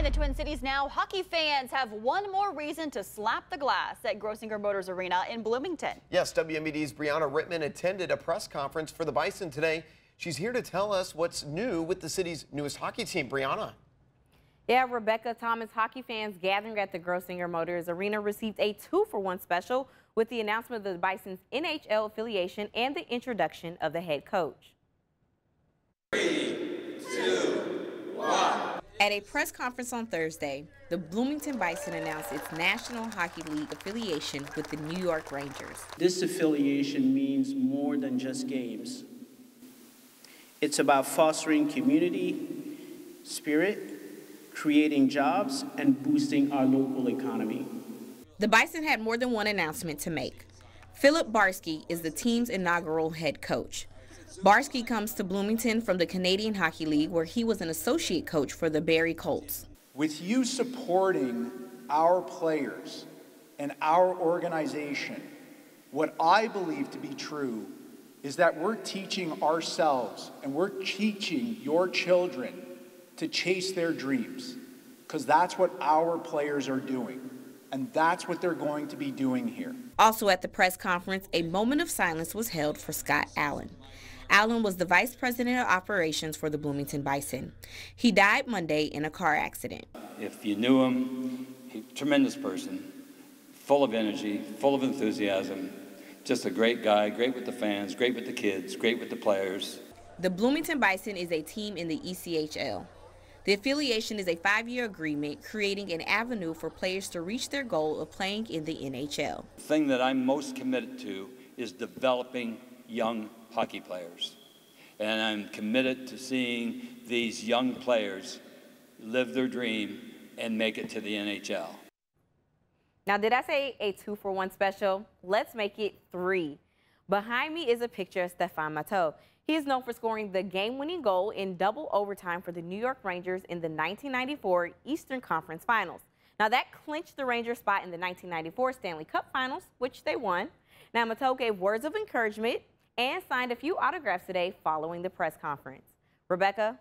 In the Twin Cities now, hockey fans have one more reason to slap the glass at Grossinger Motors Arena in Bloomington. Yes, WMBD's Brianna Rittman attended a press conference for the Bison today. She's here to tell us what's new with the city's newest hockey team. Brianna. Yeah, Rebecca Thomas hockey fans gathering at the Grossinger Motors Arena received a two-for-one special with the announcement of the Bison's NHL affiliation and the introduction of the head coach. Three, two, one. At a press conference on Thursday, the Bloomington Bison announced its National Hockey League affiliation with the New York Rangers. This affiliation means more than just games. It's about fostering community, spirit, creating jobs, and boosting our local economy. The Bison had more than one announcement to make. Philip Barsky is the team's inaugural head coach. Barsky comes to Bloomington from the Canadian Hockey League, where he was an associate coach for the Barrie Colts. With you supporting our players and our organization, what I believe to be true is that we're teaching ourselves and we're teaching your children to chase their dreams because that's what our players are doing. And that's what they're going to be doing here. Also at the press conference, a moment of silence was held for Scott Allen. Allen was the vice president of operations for the Bloomington Bison. He died Monday in a car accident. If you knew him, he, tremendous person, full of energy, full of enthusiasm, just a great guy, great with the fans, great with the kids, great with the players. The Bloomington Bison is a team in the ECHL. The affiliation is a five-year agreement creating an avenue for players to reach their goal of playing in the NHL. The thing that I'm most committed to is developing young hockey players. And I'm committed to seeing these young players live their dream and make it to the NHL. Now, did I say a two for one special? Let's make it three. Behind me is a picture of Stéphane Matteau. He is known for scoring the game-winning goal in double overtime for the New York Rangers in the 1994 Eastern Conference Finals. Now, that clinched the Rangers spot in the 1994 Stanley Cup Finals, which they won. Now, Matteau gave words of encouragement and signed a few autographs today following the press conference. Rebecca,